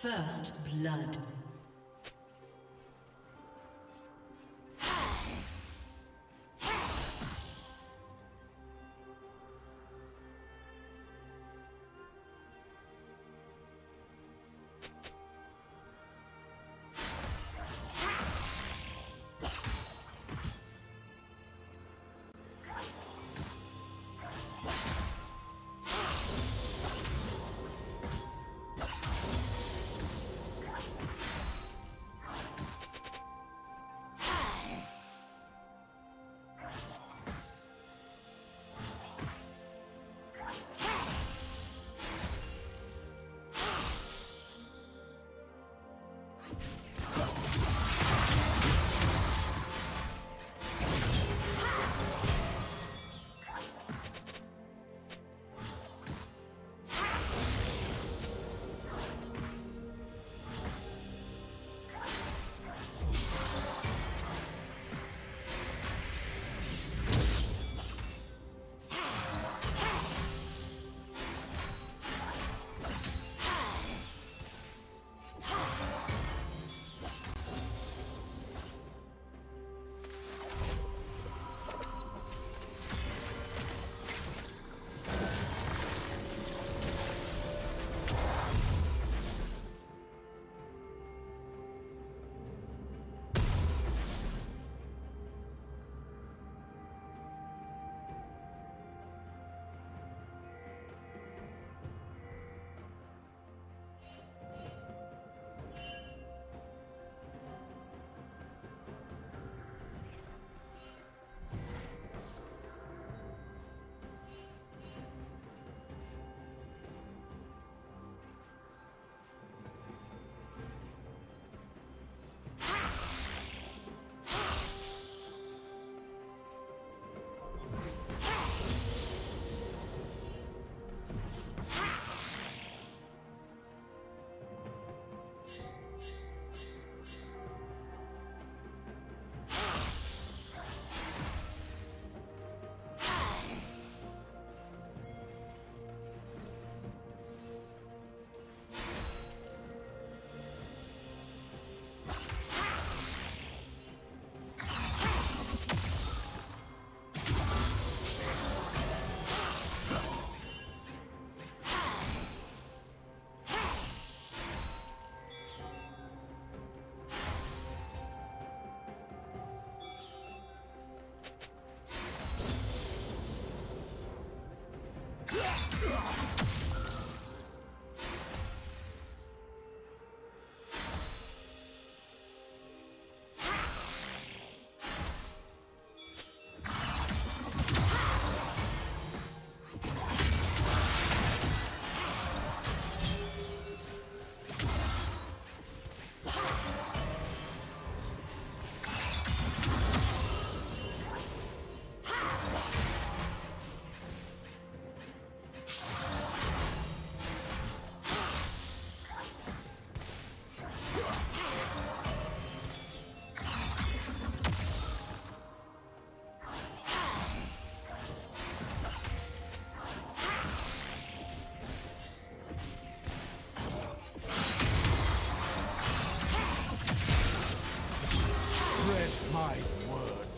First blood. My word.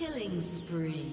Killing spree.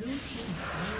Blue team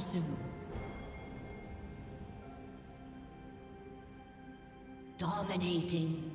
Soon. Dominating.